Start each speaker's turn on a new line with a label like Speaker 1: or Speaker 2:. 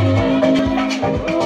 Speaker 1: Oh,